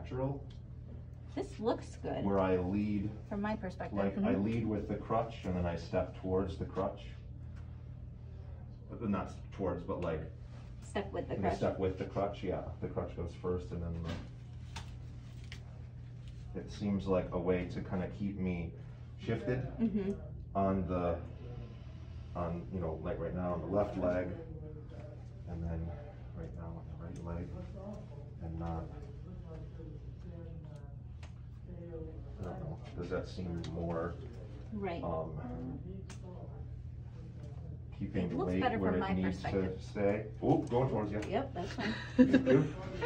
natural, This looks good where I lead, from my perspective. like, I Mhm. lead with the crutch and then I step towards the crutch. Uh, Not towards, but like, Step with the crutch. step with the crutch, yeah, the crutch goes first and then the. It seems like a way to kind of keep me shifted Mm-hmm. on the, on, you know, like right now on the left leg, and then right now on the right leg, and not. I don't know, does that seem more, Right. um, keeping It the looks weight better where from it my needs to perspective. stay? Oh, going towards you. Yep, that's fine. Thank you.